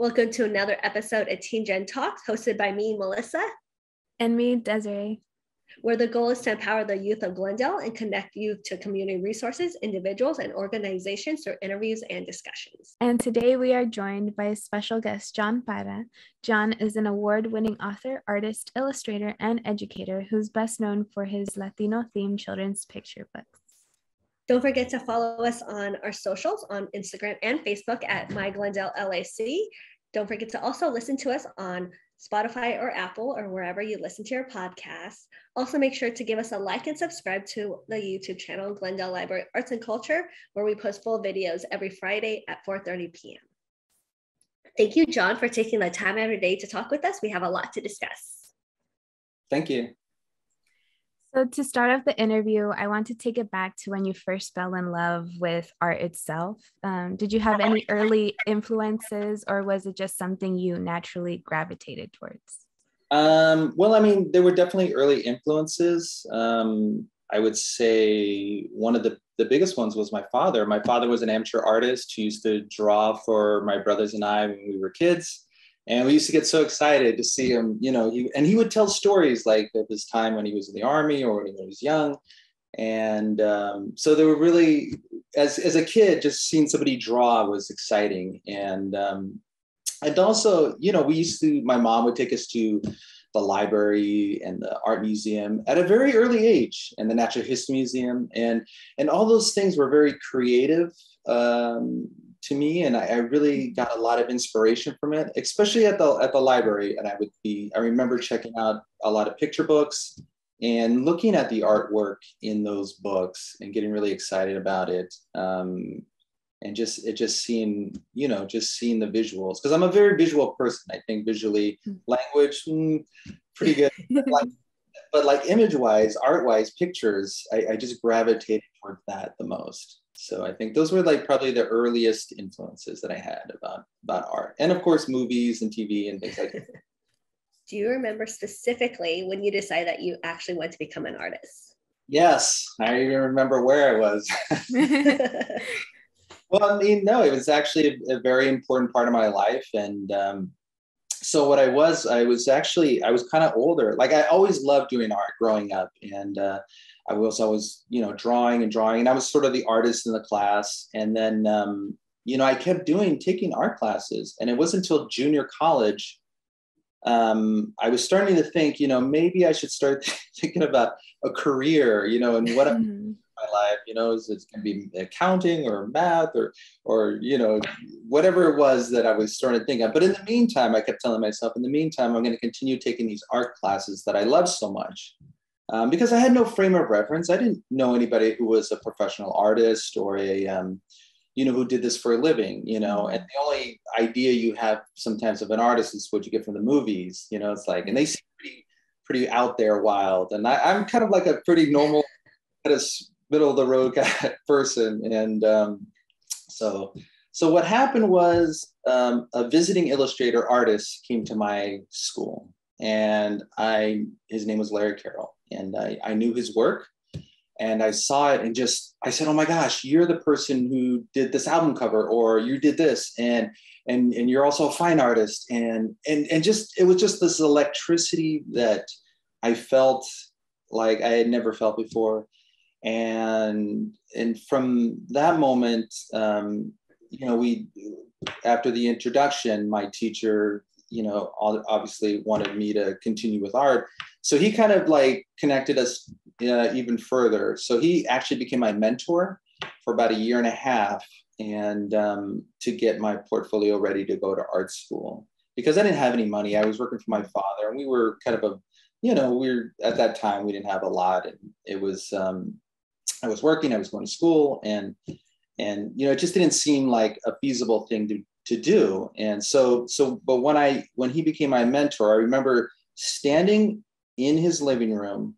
Welcome to another episode of Teen Gen Talks, hosted by me, Melissa. And me, Desiree. Where the goal is to empower the youth of Glendale and connect youth to community resources, individuals, and organizations through interviews and discussions. And today we are joined by a special guest, John Parra. John is an award winning author, artist, illustrator, and educator who's best known for his Latino themed children's picture books. Don't forget to follow us on our socials on Instagram and Facebook at My Glendale LAC. Don't forget to also listen to us on Spotify or Apple or wherever you listen to your podcasts. Also, make sure to give us a like and subscribe to the YouTube channel Glendale Library Arts and Culture, where we post full videos every Friday at 4:30 p.m. Thank you, John, for taking the time your day to talk with us. We have a lot to discuss. Thank you. So, to start off the interview, I want to take it back to when you first fell in love with art itself. Um, did you have any early influences, or was it just something you naturally gravitated towards? Um, well, I mean, there were definitely early influences. Um, I would say one of the, the biggest ones was my father. My father was an amateur artist who used to draw for my brothers and I when we were kids and we used to get so excited to see him you know he, and he would tell stories like of his time when he was in the army or when he was young. And um, so they were really as, as a kid just seeing somebody draw was exciting. And um, and also you know we used to my mom would take us to the library and the art museum at a very early age and the natural history museum. And and all those things were very creative um, to me, and I, I, really got a lot of inspiration from it, especially at the at the library. And I would be, I remember checking out a lot of picture books and looking at the artwork in those books and getting really excited about it. Um, and just it just seeing, you know, just seeing the visuals because I'm a very visual person. I think visually, hmm. language, mm, pretty good. like, but like image wise, art wise, pictures, I, I just gravitated toward that the most. So I think those were like probably the earliest influences that I had about about art, and of course movies and TV and things like that. Do you remember specifically when you decided that you actually wanted to become an artist? Yes, I even remember where I was. well, I mean, no, it was actually a, a very important part of my life, and um, so what I was, I was actually, I was kind of older. Like I always loved doing art growing up, and uh, I was always, you know, drawing and drawing, and I was sort of the artist in the class. And then, um, you know, I kept doing taking art classes, and it wasn't until junior college um, I was starting to think, you know, maybe I should start thinking about a career, you know, and what mm-hmm. My life, you know, it's, it going to be accounting or math or, or, you know, whatever it was that I was starting to think of. But in the meantime, I kept telling myself, in the meantime, I'm going to continue taking these art classes that I love so much um, because I had no frame of reference. I didn't know anybody who was a professional artist or a, um, you know, who did this for a living, you know, mm-hmm. and the only idea you have sometimes of an artist is what you get from the movies, you know, it's like, and they seem pretty, pretty out there wild. And I, am kind of like a pretty normal, kind of middle of the road person. And um, so, so what happened was um, a visiting illustrator artist came to my school and I, his name was Larry Carroll and I, I knew his work and I saw it and just I said, "Oh my gosh, you're the person who did this album cover, or you did this, and and and you're also a fine artist." And and and just it was just this electricity that I felt like I had never felt before, and and from that moment, um, you know, we after the introduction, my teacher, you know, obviously wanted me to continue with art so he kind of like connected us uh, even further. So he actually became my mentor for about a year and a half, and um, to get my portfolio ready to go to art school because I didn't have any money. I was working for my father, and we were kind of a, you know, we're at that time we didn't have a lot, and it was um, I was working, I was going to school, and and you know it just didn't seem like a feasible thing to to do. And so so, but when I when he became my mentor, I remember standing in his living room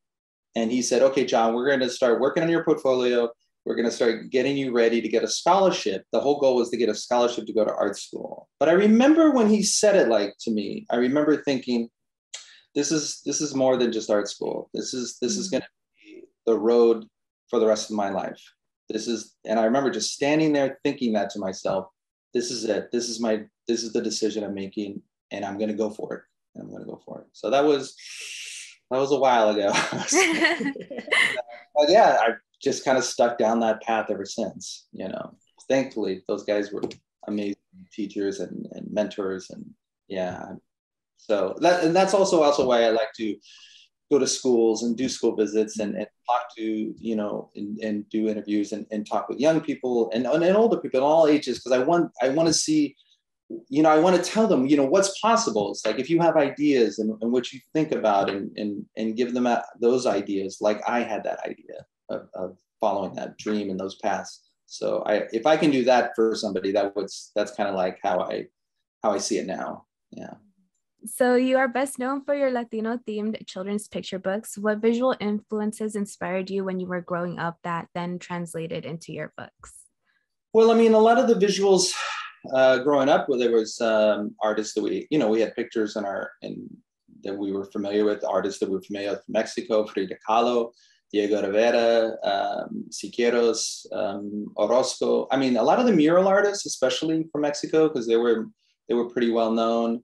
and he said, Okay, John, we're going to start working on your portfolio. We're going to start getting you ready to get a scholarship. The whole goal was to get a scholarship to go to art school. But I remember when he said it like to me, I remember thinking, this is this is more than just art school. This is this is mm-hmm. going to be the road for the rest of my life. This is, and I remember just standing there thinking that to myself. this is it. This is my this is the decision I'm making, and I'm gonna go for it. And I'm gonna go for it. So that was that was a while ago. but yeah, I just kind of stuck down that path ever since. You know, thankfully those guys were amazing teachers and, and mentors, and yeah. So that and that's also also why I like to go to schools and do school visits and, mm-hmm. and talk to you know and, and do interviews and, and talk with young people and, and older people in all ages because i want i want to see you know i want to tell them you know what's possible. It's like if you have ideas and, and what you think about and, and and give them those ideas like i had that idea of, of following that dream and those paths. So i if i can do that for somebody that was that's kind of like how i how i see it now. Yeah so, you are best known for your Latino themed children's picture books. What visual influences inspired you when you were growing up that then translated into your books? Well, I mean, a lot of the visuals uh, growing up, well, there was um, artists that we, you know, we had pictures in our, in, that we were familiar with, artists that we were familiar with from Mexico, Frida Kahlo, Diego Rivera, um, Siqueiros, um, Orozco. I mean, a lot of the mural artists, especially from Mexico, because they were they were pretty well known.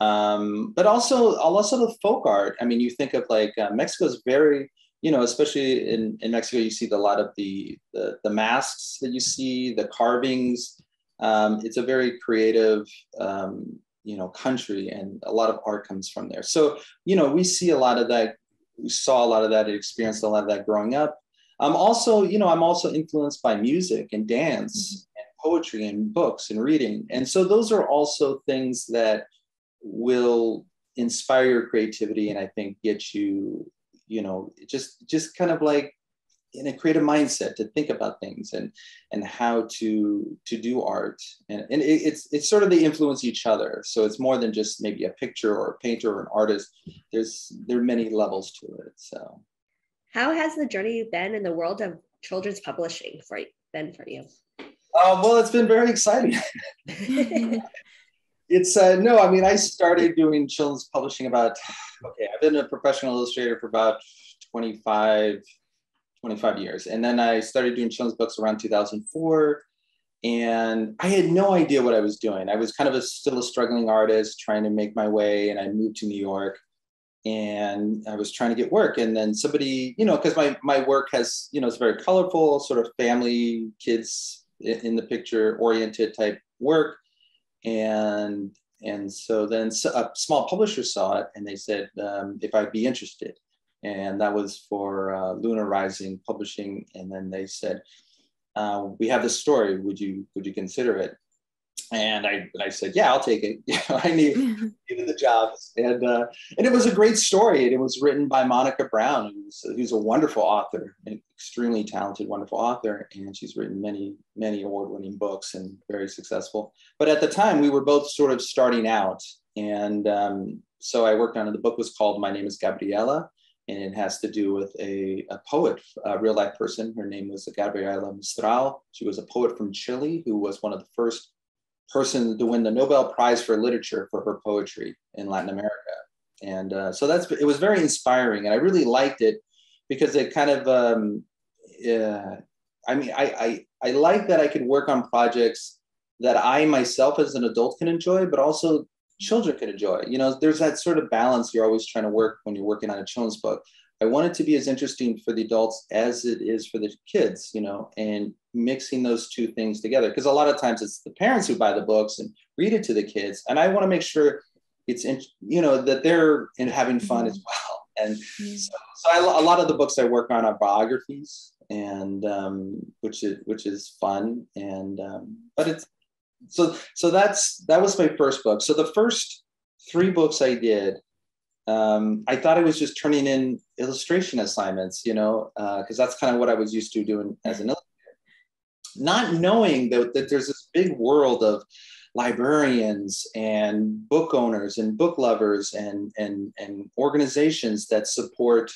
Um, but also, also the folk art. I mean, you think of like uh, Mexico is very, you know, especially in, in Mexico, you see the, a lot of the, the, the masks that you see, the carvings. Um, it's a very creative, um, you know, country, and a lot of art comes from there. So, you know, we see a lot of that. We saw a lot of that, experienced a lot of that growing up. I'm also, you know, I'm also influenced by music and dance mm-hmm. and poetry and books and reading, and so those are also things that will inspire your creativity and I think get you, you know, just just kind of like in a creative mindset to think about things and and how to to do art. And, and it, it's it's sort of they influence each other. So it's more than just maybe a picture or a painter or an artist. There's there are many levels to it so. How has the journey been in the world of children's publishing for been for you? Uh, well it's been very exciting it's uh, no, I mean, I started doing children's publishing about, okay, I've been a professional illustrator for about 25, 25 years. And then I started doing children's books around 2004. And I had no idea what I was doing. I was kind of a, still a struggling artist trying to make my way. And I moved to New York and I was trying to get work. And then somebody, you know, because my, my work has, you know, it's very colorful, sort of family, kids in the picture oriented type work and and so then a small publisher saw it and they said um, if I'd be interested, and that was for uh, Luna Rising Publishing, and then they said uh, we have this story. Would you would you consider it? And I, I said, yeah, I'll take it. You know, I need, needed the job. And, uh, and it was a great story. And it was written by Monica Brown, who's, who's a wonderful author, an extremely talented, wonderful author. And she's written many, many award-winning books and very successful. But at the time we were both sort of starting out. And um, so I worked on it. The book was called My Name is Gabriela. And it has to do with a, a poet, a real life person. Her name was Gabriela Mistral. She was a poet from Chile who was one of the first person to win the Nobel Prize for Literature for her poetry in Latin America. And uh, so that's it was very inspiring, and I really liked it because it kind of um, uh, I mean I, I I like that I could work on projects that I myself as an adult can enjoy, but also children can enjoy. You know, there's that sort of balance you're always trying to work when you're working on a children's book. I want it to be as interesting for the adults as it is for the kids, you know, and mixing those two things together. Because a lot of times it's the parents who buy the books and read it to the kids. And I want to make sure it's, in, you know, that they're in having fun as mm-hmm. well. And mm-hmm. so, so I, a lot of the books I work on are biographies and um, which is, which is fun. And, um, but it's, so, so that's, that was my first book. So the first three books I did, um, I thought I was just turning in illustration assignments, you know, because uh, that's kind of what I was used to doing as an illustrator. Not knowing that, that there's this big world of librarians and book owners and book lovers and, and, and organizations that support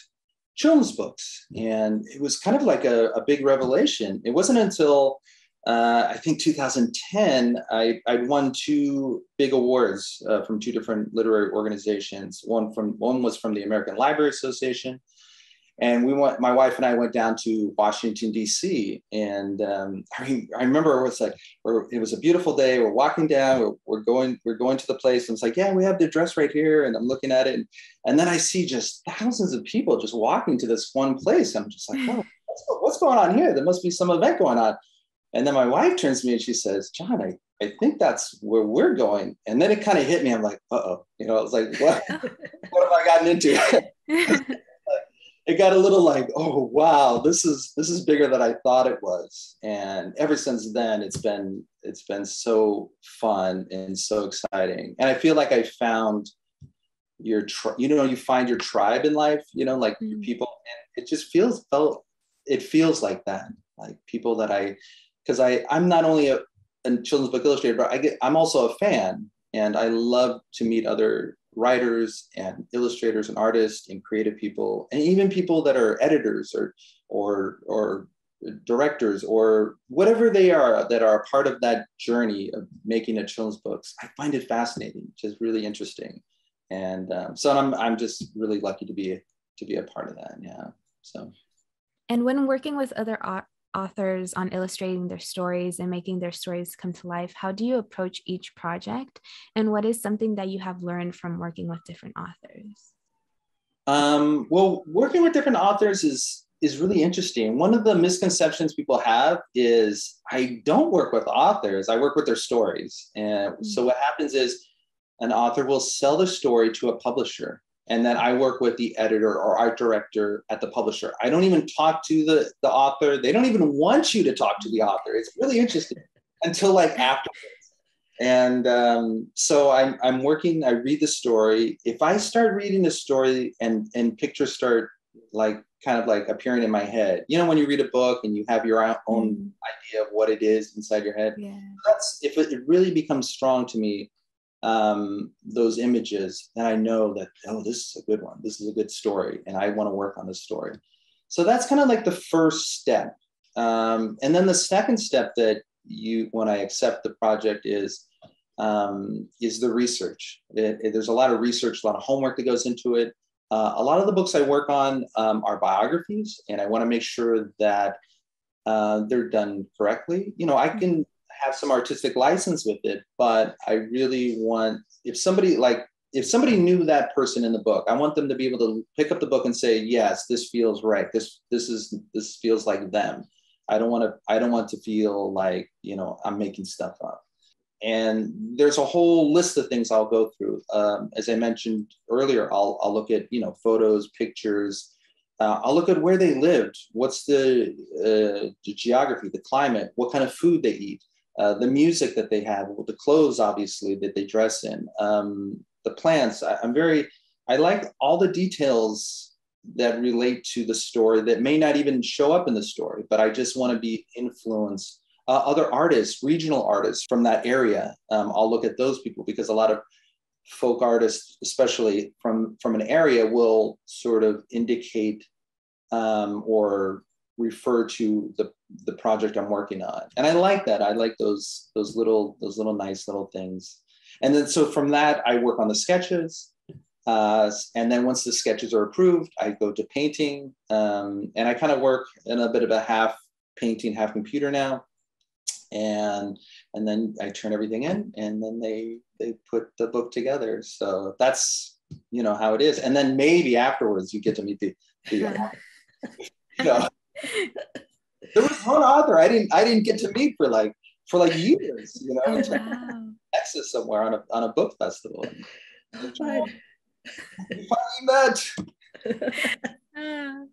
children's books. And it was kind of like a, a big revelation. It wasn't until uh, I think 2010, I, I'd won two big awards uh, from two different literary organizations. One from one was from the American Library Association, and we went my wife and i went down to washington d.c and um, I, I remember it was like it was a beautiful day we're walking down we're, we're going we're going to the place and it's like yeah we have the address right here and i'm looking at it and, and then i see just thousands of people just walking to this one place i'm just like oh what's, what's going on here? There must be some event going on and then my wife turns to me and she says john i I think that's where we're going. And then it kind of hit me. I'm like, uh oh. You know, I was like, what, what have I gotten into? it got a little like, oh wow, this is this is bigger than I thought it was. And ever since then, it's been it's been so fun and so exciting. And I feel like I found your tri- you know you find your tribe in life. You know, like mm. people, and it just feels felt it feels like that. Like people that I because I I'm not only a, a children's book illustrator, but I get I'm also a fan, and I love to meet other writers and illustrators and artists and creative people and even people that are editors or or or directors or whatever they are that are part of that journey of making a children's books. I find it fascinating just really interesting. And um, so i'm i'm just really lucky to be to be a part of that yeah so. And when working with other authors on illustrating their stories and making their stories come to life, how do you approach each project? And what is something that you have learned from working with different authors? Um, well, working with different authors is is really interesting. One of the misconceptions people have is I don't work with authors, I work with their stories. And mm-hmm. so what happens is an author will sell the story to a publisher and then I work with the editor or art director at the publisher. I don't even talk to the, the author. They don't even want you to talk to the author. It's really interesting until like afterwards. And um, so I'm, I'm working, I read the story. If I start reading the story and, and pictures start like kind of like appearing in my head, you know, when you read a book and you have your own mm. idea of what it is inside your head, yeah. that's if it, it really becomes strong to me, um, those images, then I know that, oh, this is a good one. This is a good story. And I want to work on this story. So that's kind of like the first step. Um, and then the second step that you, when I accept the project is, um, is the research. It, it, there's a lot of research, a lot of homework that goes into it. Uh, a lot of the books I work on um, are biographies, and I want to make sure that uh, they're done correctly. You know, I can have some artistic license with it, but I really want if somebody like if somebody knew that person in the book, I want them to be able to pick up the book and say, yes, this feels right. This this is this feels like them. I don't want to I don't want to feel like, you know, I'm making stuff up. And there's a whole list of things I'll go through. Um, as I mentioned earlier, I'll, I'll look at, you know, photos, pictures, uh, I'll look at where they lived. What's the, uh, the, geography, the climate, what kind of food they eat, uh, the music that they have, the clothes, obviously, that they dress in, um, the plants. I, I'm very, I like all the details that relate to the story that may not even show up in the story, but I just want to be influenced. Uh, other artists, regional artists from that area, um, I'll look at those people because a lot of folk artists, especially from from an area, will sort of indicate um, or refer to the the project I'm working on. And I like that. I like those those little those little nice little things. And then so from that I work on the sketches. Uh, and then once the sketches are approved, I go to painting. Um, and I kind of work in a bit of a half painting, half computer now. And and then I turn everything in and then they they put the book together. So that's you know how it is. And then maybe afterwards you get to meet the, the you know there was one author I didn't I didn't get to meet for like for like years, you know, oh, wow. Texas somewhere on a on a book festival. We finally met.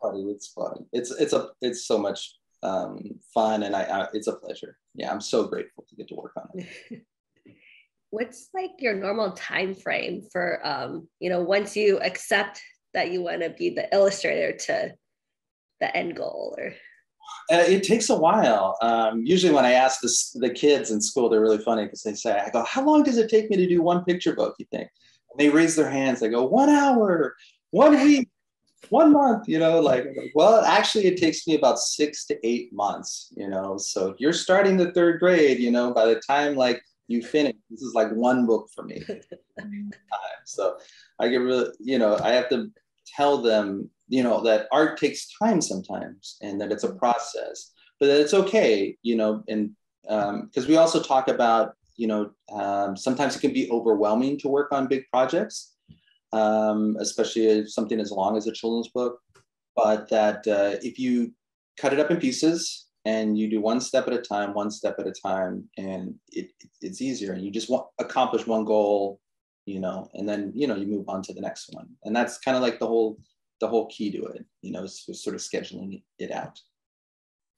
funny, it's fun. It's it's a it's so much um, fun, and I, I it's a pleasure. Yeah, I'm so grateful to get to work on it. What's like your normal time frame for um, you know once you accept that you want to be the illustrator to the end goal or uh, it takes a while. Um, usually, when I ask this, the kids in school, they're really funny because they say, "I go, how long does it take me to do one picture book?" You think? And they raise their hands. They go, "One hour, one week, one month." You know, like, well, actually, it takes me about six to eight months. You know, so if you're starting the third grade, you know, by the time like you finish, this is like one book for me. so I get really, you know, I have to tell them, you know, that art takes time sometimes and that it's a process, but that it's okay, you know, and because um, we also talk about, you know, um, sometimes it can be overwhelming to work on big projects, um, especially something as long as a children's book, but that uh, if you cut it up in pieces and you do one step at a time, one step at a time, and it, it's easier. And you just want accomplish one goal, you know, and then you know you move on to the next one. And that's kind of like the whole the whole key to it, you know, sort of scheduling it out.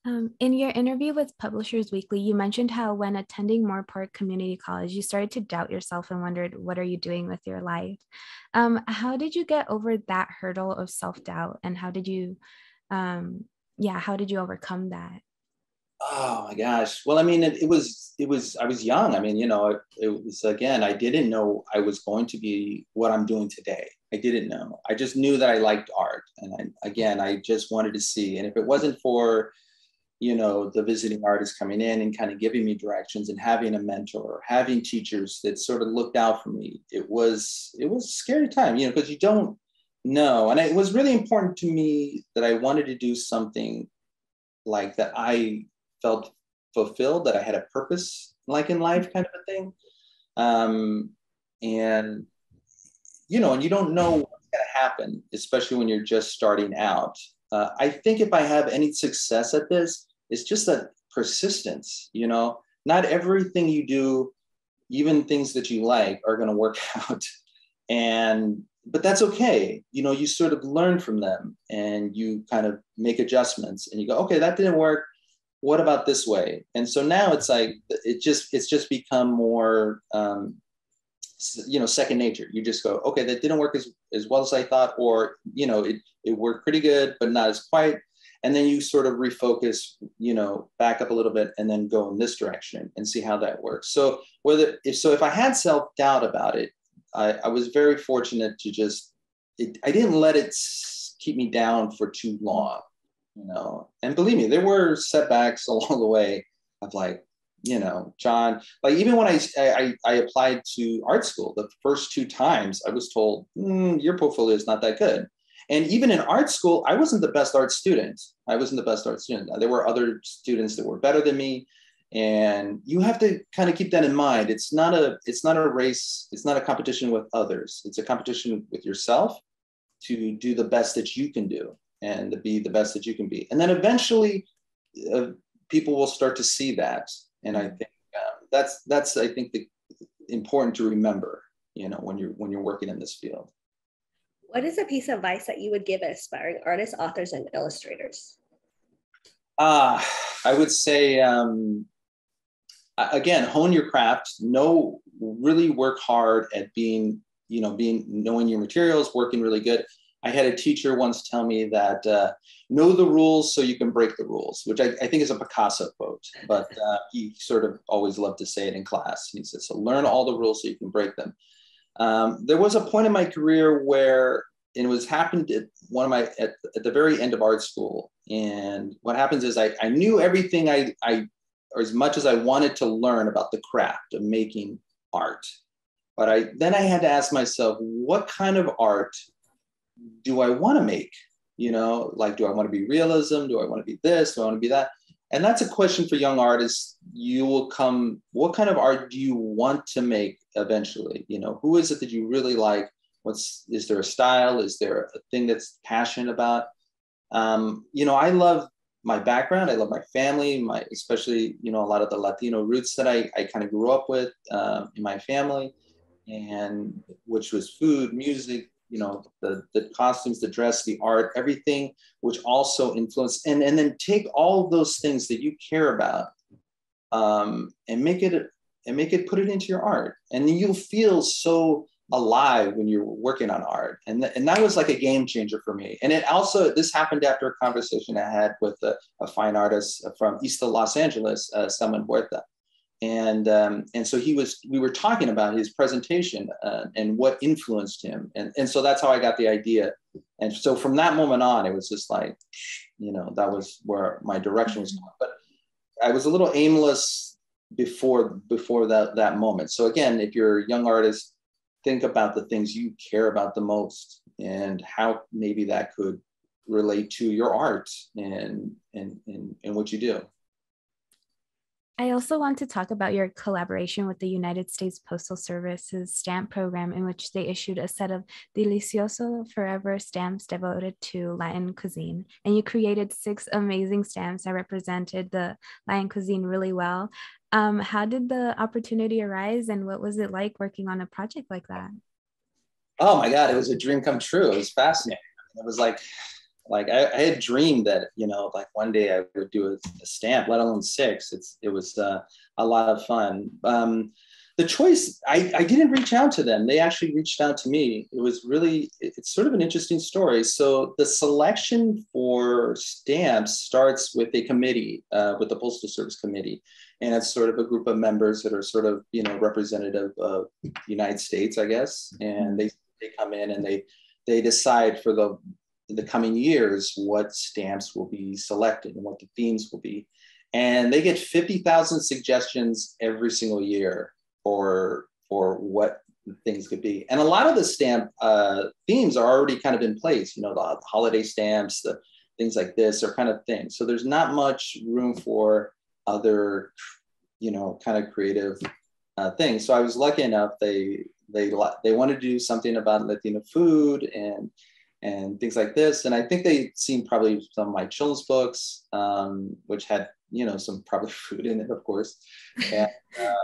Um, in your interview with Publishers Weekly, you mentioned how when attending Moorpark Community College, you started to doubt yourself and wondered, what are you doing with your life? Um, how did you get over that hurdle of self doubt? And how did you, um, yeah, how did you overcome that? Oh my gosh. Well i mean it, it, was it was i was young. I mean you know it, it, was again i didn't know i was going to be what i'm doing today. I didn't know. I just knew that i liked art. And I, again i just wanted to see. And if it wasn't for you know the visiting artists coming in and kind of giving me directions and having a mentor having teachers that sort of looked out for me it was it was a scary time you know because you don't know. And it was really important to me that i wanted to do something like that. I felt fulfilled, that I had a purpose, like in life, kind of a thing. Um, and you know, and you don't know what's going to happen, especially when you're just starting out. Uh, I think if I have any success at this, it's just that persistence. You know, not everything you do, even things that you like, are going to work out. And but that's okay. You know, you sort of learn from them and you kind of make adjustments and you go, okay, that didn't work what about this way? And so now it's like it just it's just become more um, you know second nature. You just go okay that didn't work as, as well as i thought or you know it, it worked pretty good but not as quite. And then you sort of refocus you know back up a little bit and then go in this direction and see how that works. So whether if so if i had self-doubt about it i, I was very fortunate to just it, i didn't let it keep me down for too long you know and believe me there were setbacks along the way of like you know john like even when i i, I applied to art school the first two times i was told mm, your portfolio is not that good. And even in art school i wasn't the best art student. I wasn't the best art student. There were other students that were better than me. And you have to kind of keep that in mind. It's not a it's not a race it's not a competition with others. It's a competition with yourself to do the best that you can do and to be the best that you can be. And then eventually, uh, people will start to see that. And I think um, that's that's I think the important to remember. You know, when you're when you're working in this field. What is a piece of advice that you would give aspiring artists, authors, and illustrators? Uh, I would say um, again, hone your craft. Know really work hard at being you know being knowing your materials, working really good I had a teacher once tell me that uh, know the rules so you can break the rules, which I, I think is a Picasso quote, but uh, he sort of always loved to say it in class. He says, so learn all the rules so you can break them. Um, there was a point in my career where it was happened at one of my at, at the very end of art school. And what happens is I, I knew everything I, I or as much as I wanted to learn about the craft of making art. But I then I had to ask myself, what kind of art do I want to make? You know, like, do I want to be realism? Do I want to be this? Do I want to be that? And that's a question for young artists. You will come, what kind of art do you want to make eventually? You know, who is it that you really like? What's, is there a style? Is there a thing that's passionate about? Um, you know, I love my background. I love my family, my, especially, you know, a lot of the Latino roots that I, I kind of grew up with uh, in my family and which was food, music, you know the the costumes the dress the art everything which also influence and and then take all those things that you care about um, and make it and make it put it into your art. And you'll feel so alive when you're working on art. And, th- and that was like a game changer for me. And it also this happened after a conversation i had with a, a fine artist from east of los angeles uh, Salomón Huerta and um, and so he was we were talking about his presentation uh, and what influenced him. And and so that's how i got the idea. And so from that moment on it was just like you know that was where my direction was going. But i was a little aimless before before that that moment. So again if you're a young artist think about the things you care about the most and how maybe that could relate to your art and and and, and what you do I also want to talk about your collaboration with the United States Postal Service's stamp program, in which they issued a set of Delicioso Forever stamps devoted to Latin cuisine. And you created six amazing stamps that represented the Latin cuisine really well. Um, how did the opportunity arise, and what was it like working on a project like that? Oh my God, it was a dream come true. It was fascinating. It was like like I, I, had dreamed that you know like one day i would do a, stamp let alone six. It's it was uh, a lot of fun. Um, the choice I, I didn't reach out to them. They actually reached out to me. It was really it's sort of an interesting story. So the selection for stamps starts with a committee uh, with the postal service committee. And it's sort of a group of members that are sort of you know representative of the united states i guess. And they they come in and they they decide for the the coming years what stamps will be selected and what the themes will be. And they get 50,000 suggestions every single year for, for what things could be. And a lot of the stamp uh, themes are already kind of in place, you know, the holiday stamps, the things like this are kind of things. So there's not much room for other, you know, kind of creative uh, things. So I was lucky enough, they, they, they wanted to do something about Latino food and and things like this. And I think they seen probably some of my children's books, um, which had you know some probably food in it, of course, and, uh,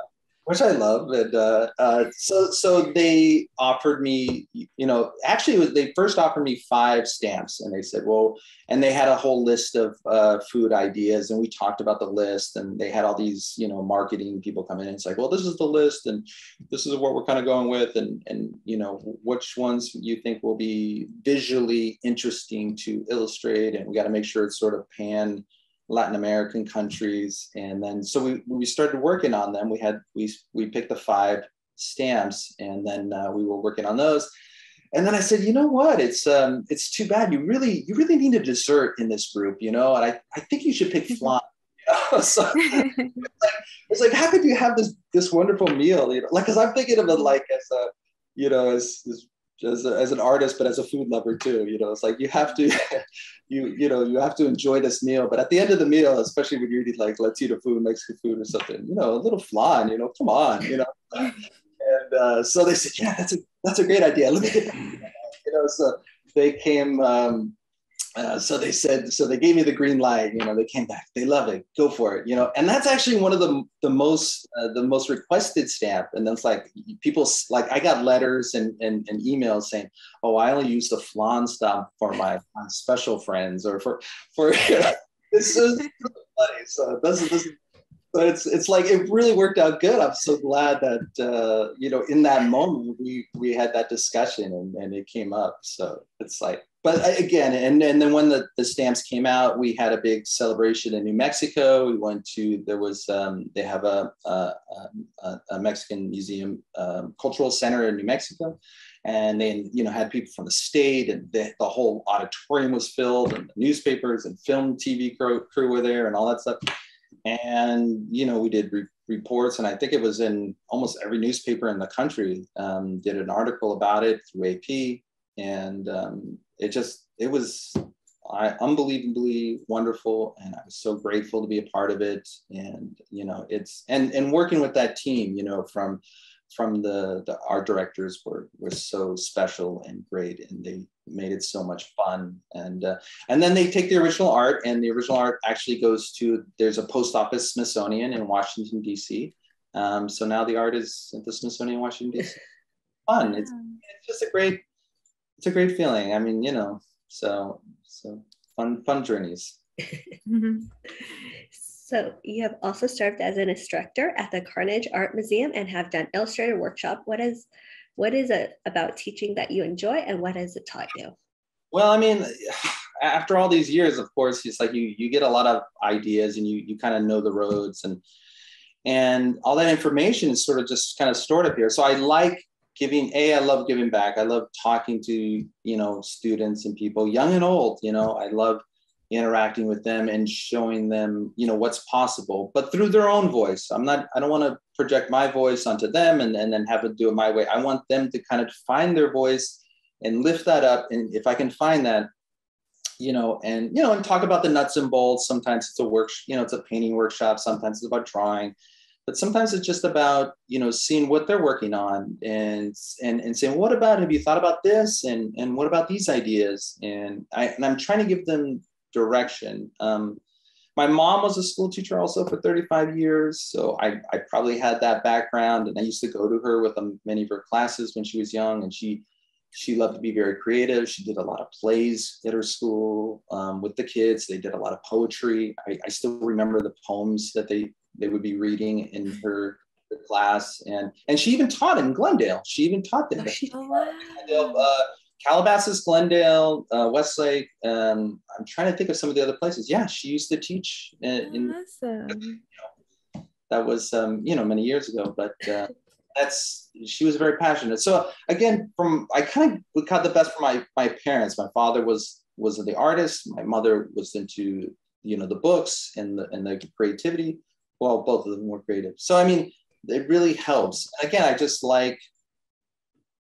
which I love. And uh, uh, so so they offered me, you know, actually was, they first offered me five stamps, and they said, well, and they had a whole list of uh, food ideas, and we talked about the list, and they had all these you know marketing people come in and it's like, well, this is the list, and this is what we're kind of going with, and and you know which ones you think will be visually interesting to illustrate, and we got to make sure it's sort of pan Latin American countries. And then so we, we started working on them. We had we we picked the five stamps and then uh, we were working on those. And then I said, you know what? It's um it's too bad. You really you really need a dessert in this group, you know. And I, I think you should pick flan. so it's like, it's like how could you have this this wonderful meal? You know, like because I'm thinking of it like as a you know as, as as, a, as an artist, but as a food lover too. You know, it's like you have to, you you know, you have to enjoy this meal. But at the end of the meal, especially when you're eating like Latino food, Mexican food, or something, you know, a little flan. You know, come on, you know. And uh, so they said, yeah, that's a that's a great idea. Let me get, you know. So they came. Um, uh, so they said, so they gave me the green light. You know, they came back. They love it. Go for it. You know, and that's actually one of the the most uh, the most requested stamp. And that's like people like I got letters and, and and emails saying, oh, I only use the flan stamp for my, special friends or for for. You know, it's so funny. So this is this. So it's it's like it really worked out good. I'm so glad that uh, you know in that moment we we had that discussion and, and it came up. So it's like but again, and, and then when the, the stamps came out, we had a big celebration in New Mexico. We went to, there was, um, they have a, a, a, a Mexican museum, um, cultural center in New Mexico. And then, you know, had people from the state and the, the whole auditorium was filled and the newspapers and film TV crew, crew were there and all that stuff. And, you know, we did re- reports and I think it was in almost every newspaper in the country um, did an article about it through AP. And, um, it just it was I, unbelievably wonderful and i was so grateful to be a part of it and you know it's and and working with that team you know from from the the art directors were were so special and great and they made it so much fun and uh, and then they take the original art and the original art actually goes to there's a post office smithsonian in washington d.c um, so now the art is at the smithsonian washington d.c fun it's, it's just a great it's a great feeling. I mean, you know, so so fun fun journeys. mm-hmm. So you have also served as an instructor at the Carnegie Art Museum and have done illustrator workshop. What is what is it about teaching that you enjoy and what has it taught you? Well, I mean, after all these years, of course, it's like you you get a lot of ideas and you you kind of know the roads and and all that information is sort of just kind of stored up here. So I like giving a i love giving back i love talking to you know students and people young and old you know i love interacting with them and showing them you know what's possible but through their own voice. I'm not i don't want to project my voice onto them and, and then have it do it my way. I want them to kind of find their voice and lift that up. And if i can find that you know and you know and talk about the nuts and bolts. Sometimes it's a work you know it's a painting workshop. Sometimes it's about drawing. But sometimes it's just about you know seeing what they're working on and and and saying what about have you thought about this? And and what about these ideas? And i and i'm trying to give them direction um, my mom was a school teacher also for 35 years so I, I probably had that background and i used to go to her with um, many of her classes when she was young and she she loved to be very creative she did a lot of plays at her school um, with the kids they did a lot of poetry I, I still remember the poems that they they would be reading in her, class, and and she even taught in Glendale. She even taught there. Oh, wow. Uh, Calabasas, Glendale, uh, Westlake. Um, I'm trying to think of some of the other places. Yeah, she used to teach in. in awesome. You know, that was um, you know many years ago, but uh, that's she was very passionate. So again, from I kind of got the best from my my parents. My father was was the artist. My mother was into you know the books and the and the creativity well, both of them were creative. So I mean, it really helps. Again, I just like,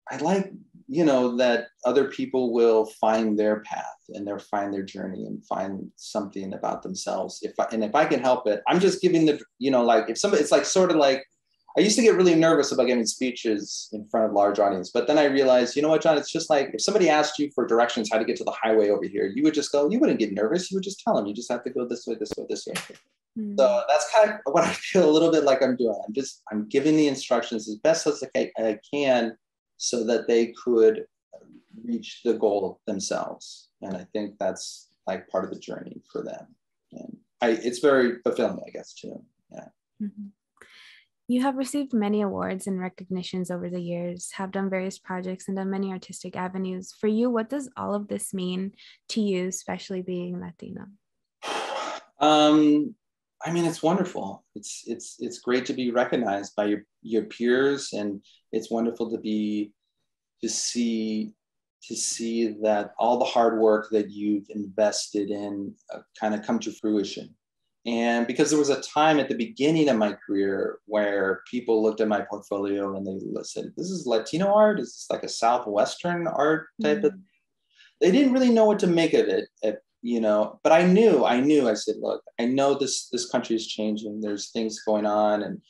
I like, you know, that other people will find their path and they'll find their journey and find something about themselves. If I, and if I can help it, I'm just giving the, you know, like if somebody, it's like sort of like, I used to get really nervous about giving speeches in front of large audience, but then I realized, you know what, John, it's just like if somebody asked you for directions how to get to the highway over here, you would just go, you wouldn't get nervous. You would just tell them, you just have to go this way, this way, this way. Mm-hmm. So that's kind of what I feel a little bit like I'm doing. I'm just I'm giving the instructions as best as I can so that they could reach the goal themselves. And I think that's like part of the journey for them. And I it's very fulfilling, I guess, too. Yeah. Mm-hmm. You have received many awards and recognitions over the years, have done various projects and done many artistic avenues. For you, what does all of this mean to you, especially being Latina? Um, I mean, it's wonderful. It's it's it's great to be recognized by your your peers, and it's wonderful to be to see to see that all the hard work that you've invested in uh, kind of come to fruition. And because there was a time at the beginning of my career where people looked at my portfolio and they said, "This is Latino art. Is this like a southwestern art type mm-hmm. of?" They didn't really know what to make of it at you know but i knew i knew i said look i know this this country is changing. There's things going on and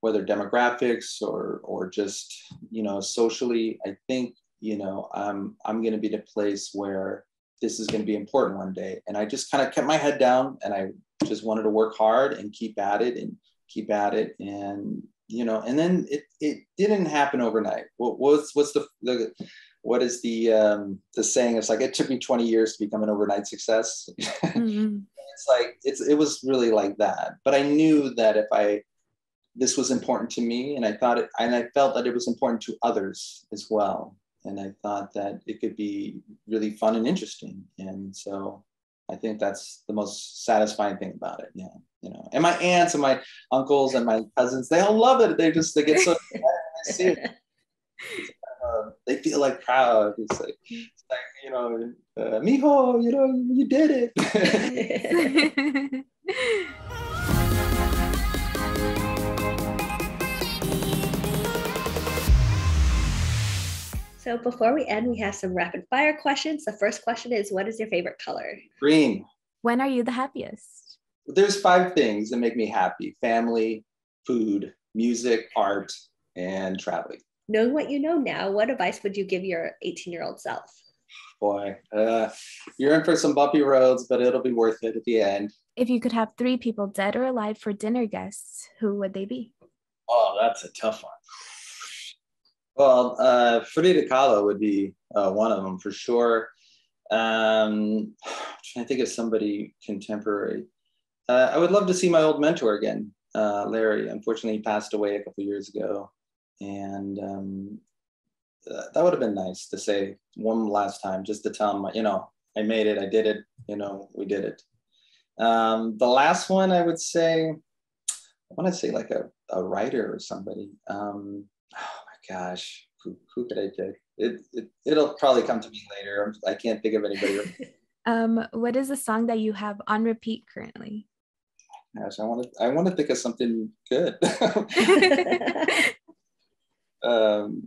whether demographics or or just you know socially i think you know i'm i'm going to be in a place where this is going to be important one day. And i just kind of kept my head down and i just wanted to work hard and keep at it and keep at it. And you know and then it it didn't happen overnight. What was what's the the what is the um, the saying? It's like it took me 20 years to become an overnight success. Mm-hmm. it's like it's it was really like that. But I knew that if I this was important to me, and I thought it, and I felt that it was important to others as well. And I thought that it could be really fun and interesting. And so I think that's the most satisfying thing about it. Yeah, you know. And my aunts and my uncles and my cousins, they all love it. They just they get so see it. uh, they feel like proud. It's like, it's like you know, uh, mijo, you know, you did it. So before we end, we have some rapid fire questions. The first question is What is your favorite color? Green. When are you the happiest? There's five things that make me happy family, food, music, art, and traveling knowing what you know now, what advice would you give your 18 year old self? Boy, uh, you're in for some bumpy roads, but it'll be worth it at the end. If you could have three people, dead or alive, for dinner guests, who would they be? Oh, that's a tough one. Well, uh, Frida Kahlo would be uh, one of them for sure. Um, I'm trying to think of somebody contemporary. Uh, I would love to see my old mentor again, uh, Larry. Unfortunately, he passed away a couple years ago and um, that would have been nice to say one last time, just to tell him, you know, I made it, I did it, you know, we did it. Um, the last one I would say, I want to say like a, a writer or somebody. Um, oh my gosh, who, who could I pick? It, it, it'll probably come to me later. I can't think of anybody. Um, what is a song that you have on repeat currently? Gosh, I want to I want to think of something good. um,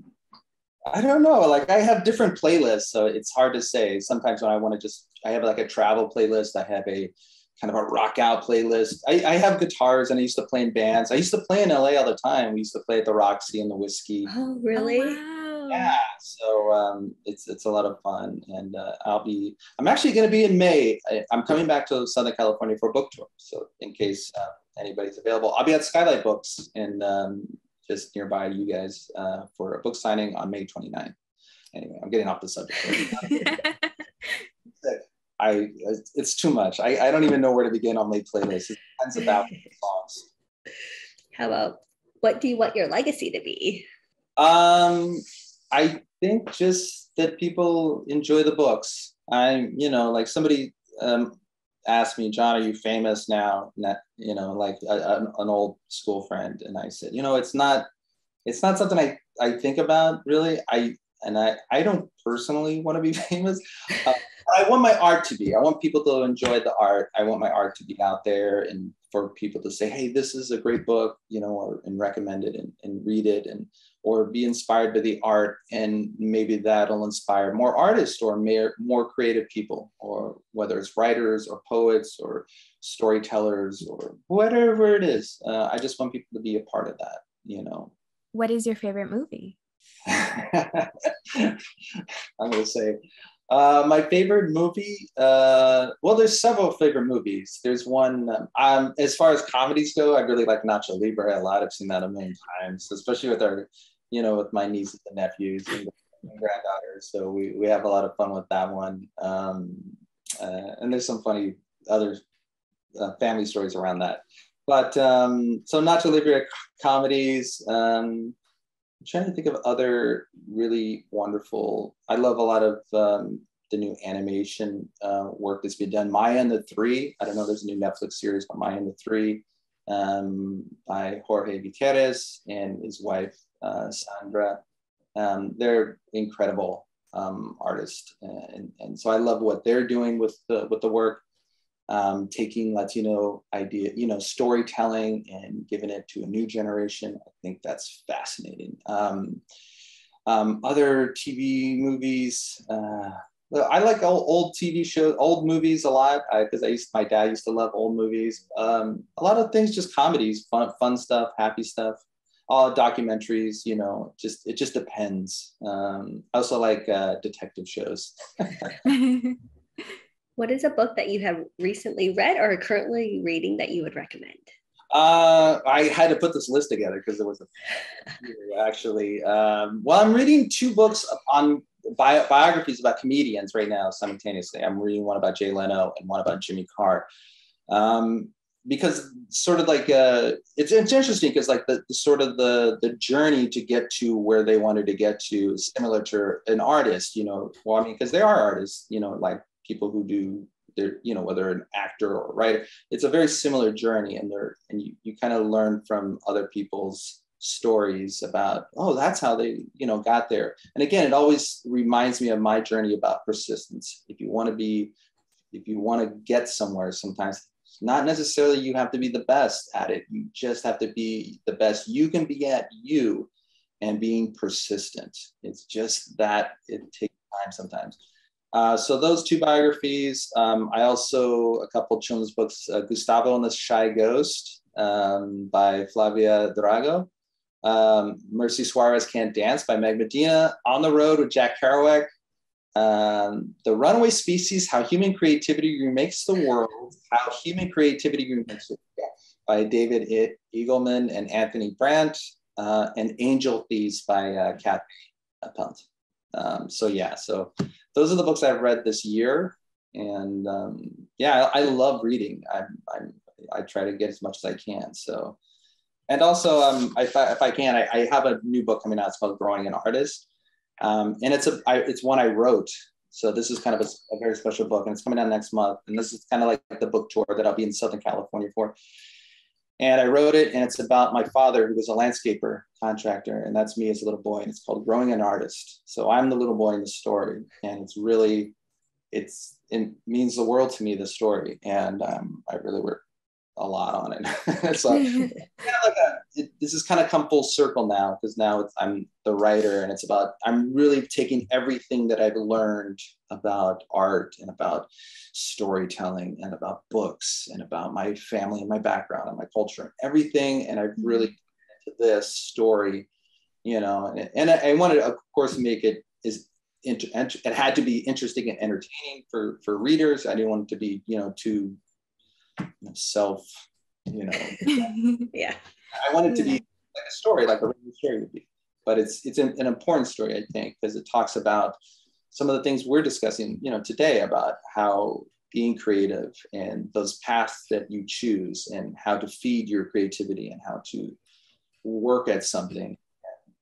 I don't know. Like I have different playlists, so it's hard to say. Sometimes when I want to just, I have like a travel playlist. I have a kind of a rock out playlist. I, I have guitars and I used to play in bands. I used to play in LA all the time. We used to play at the Roxy and the Whisky. Oh, really? Oh, wow. Yeah. So um, it's it's a lot of fun, and uh, I'll be. I'm actually going to be in May. I, am coming back to Southern California for a book tour. So in case uh, anybody's available, I'll be at Skylight Books in um, just nearby you guys uh, for a book signing on May 29th. Anyway, I'm getting off the subject. I it's too much. I, I don't even know where to begin on my playlist. It depends about songs. How about what do you want your legacy to be? Um, I think just that people enjoy the books. I'm, you know, like somebody um, asked me, John, are you famous now? You know, like a, a, an old school friend, and I said, you know, it's not, it's not something I I think about really. I and I I don't personally want to be famous. Uh, I want my art to be. I want people to enjoy the art. I want my art to be out there and for people to say, hey, this is a great book, you know, or, and recommend it and, and read it and or be inspired by the art. And maybe that'll inspire more artists or more, more creative people, or whether it's writers or poets or storytellers or whatever it is. Uh, I just want people to be a part of that, you know. What is your favorite movie? I'm going to say uh, my favorite movie, uh, well, there's several favorite movies. There's one, um, um, as far as comedies go, I really like Nacho Libre a lot. I've seen that a million times, especially with our, you know, with my nieces and nephews and granddaughters. So we, we have a lot of fun with that one. Um, uh, and there's some funny other uh, family stories around that. But um, so Nacho Libre comedies, um, I'm trying to think of other really wonderful. I love a lot of um, the new animation uh, work that's been done. Maya and the Three. I don't know. There's a new Netflix series called Maya and the Three um, by Jorge Gutierrez and his wife uh, Sandra. Um, they're incredible um, artists, and, and so I love what they're doing with the with the work um, taking Latino idea, you know, storytelling and giving it to a new generation. I think that's fascinating. Um, um, other TV movies. Uh, I like old, old, TV shows, old movies a lot because I, I, used my dad used to love old movies. Um, a lot of things, just comedies, fun, fun stuff, happy stuff. All documentaries, you know, just it just depends. Um, I also like uh, detective shows. What is a book that you have recently read or are currently reading that you would recommend? Uh, I had to put this list together because there was a actually. Um, well, I'm reading two books on bi- biographies about comedians right now simultaneously. I'm reading one about Jay Leno and one about Jimmy Carr. Um, because sort of like uh, it's, it's interesting because like the, the, sort of the the journey to get to where they wanted to get to similar to an artist you know well i mean because they are artists you know like people who do they're you know whether an actor or a writer it's a very similar journey. And they're and you, you kind of learn from other people's stories about oh that's how they you know got there. And again it always reminds me of my journey about persistence. If you want to be if you want to get somewhere sometimes not necessarily you have to be the best at it. You just have to be the best you can be at you and being persistent. It's just that it takes time sometimes uh, so those two biographies. Um, I also a couple children's books, uh, Gustavo and the Shy Ghost um, by Flavia Drago, um, Merci Suarez Can't Dance by Meg Medina, On the Road with Jack Kerouac, um, The Runaway Species: How Human Creativity Remakes the World, How Human Creativity Remakes the World by David Eagleman and Anthony Brandt, uh, and Angel Thieves by uh, Kathi Appelt. Um, so yeah, so those are the books I've read this year, and um, yeah, I, I, love reading. I'm, i try to get as much as I can. So, and also, um, if I, if I can, I, I have a new book coming out. It's called Growing an Artist, um, and it's a I, it's one I wrote. So this is kind of a, a very special book, and it's coming out next month. And this is kind of like the book tour that I'll be in Southern California for. And I wrote it, and it's about my father, who was a landscaper contractor, and that's me as a little boy. And it's called Growing an Artist. So I'm the little boy in the story, and it's really, it's it means the world to me. The story, and um, I really work a lot on it. so kind of like a, it, this has kind of come full circle now because now I'm the writer and it's about I'm really taking everything that I've learned about art and about storytelling and about books and about my family and my background and my culture and everything and I've mm-hmm. really into this story, you know, and, and I, I wanted of course make it is it had to be interesting and entertaining for for readers. I didn't want it to be you know too self, you know. yeah. I want it to be like a story, like a regular story would be. But it's it's an, an important story, I think, because it talks about some of the things we're discussing, you know, today about how being creative and those paths that you choose and how to feed your creativity and how to work at something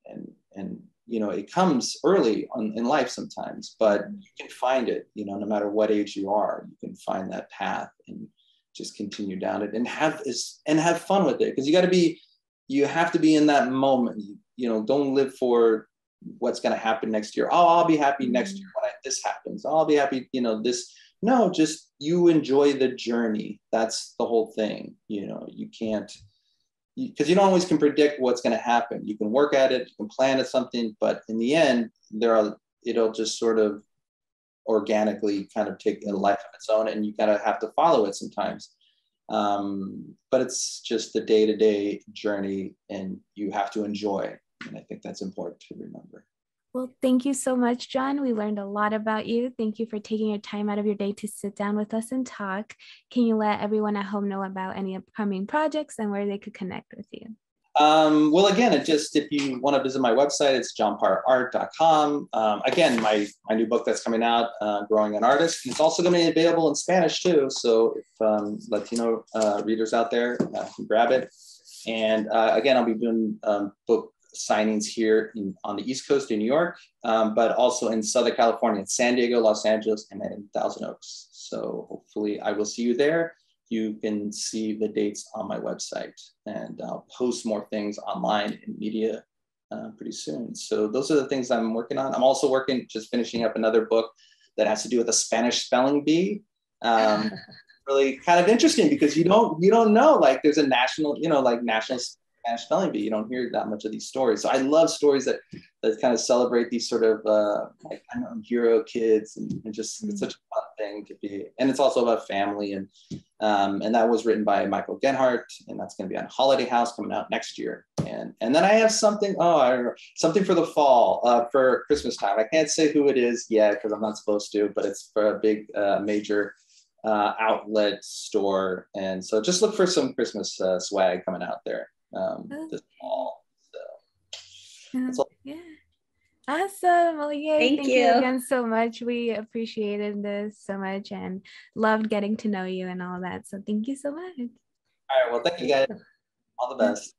and and, and you know it comes early on, in life sometimes but you can find it you know no matter what age you are you can find that path and just continue down it and have is and have fun with it. Because you got to be you have to be in that moment. You, you know don't live for what's going to happen next year. Oh i'll be happy next mm. year when I, this happens. I'll be happy you know this no just you enjoy the journey. That's the whole thing you know. You can't because you, you, don't always can predict what's going to happen. You can work at it you can plan at something but in the end there are it'll just sort of organically kind of take a life of its own and you kind of have to follow it sometimes um, but it's just the day-to-day journey and you have to enjoy and i think that's important to remember well, thank you so much, John. We learned a lot about you. Thank you for taking your time out of your day to sit down with us and talk. Can you let everyone at home know about any upcoming projects and where they could connect with you? Um, well, again, it just if you want to visit my website, it's johnparraart.com. Um, again, my my new book that's coming out, uh, Growing an Artist. It's also going to be available in Spanish too. So if um, Latino uh, readers out there uh, can grab it. And uh, again, I'll be doing um, book signings here in, on the East Coast in New York, um, but also in Southern California, in San Diego, Los Angeles, and then in Thousand Oaks. So hopefully, I will see you there you can see the dates on my website and I'll post more things online in media uh, pretty soon. So those are the things I'm working on. I'm also working, just finishing up another book that has to do with a Spanish spelling bee. Um, really kind of interesting because you don't you don't know like there's a national you know like national Spanish spelling bee. You don't hear that much of these stories. So I love stories that that kind of celebrate these sort of uh, like I don't know hero kids and, and just mm-hmm. it's such a fun thing to be. And it's also about family and um, and that was written by Michael Genhart and that's going to be on Holiday House coming out next year. And and then I have something oh I something for the fall uh, for Christmas time. I can't say who it is yet because I'm not supposed to, but it's for a big uh, major. Uh, outlet store, and so just look for some Christmas uh, swag coming out there um, this fall. So yeah. Awesome. Well, yay. Thank, Thank you. you. again so much. We appreciated this so much and loved getting to know you and all that. So thank you so much. All right. Well, thank you guys. All the best.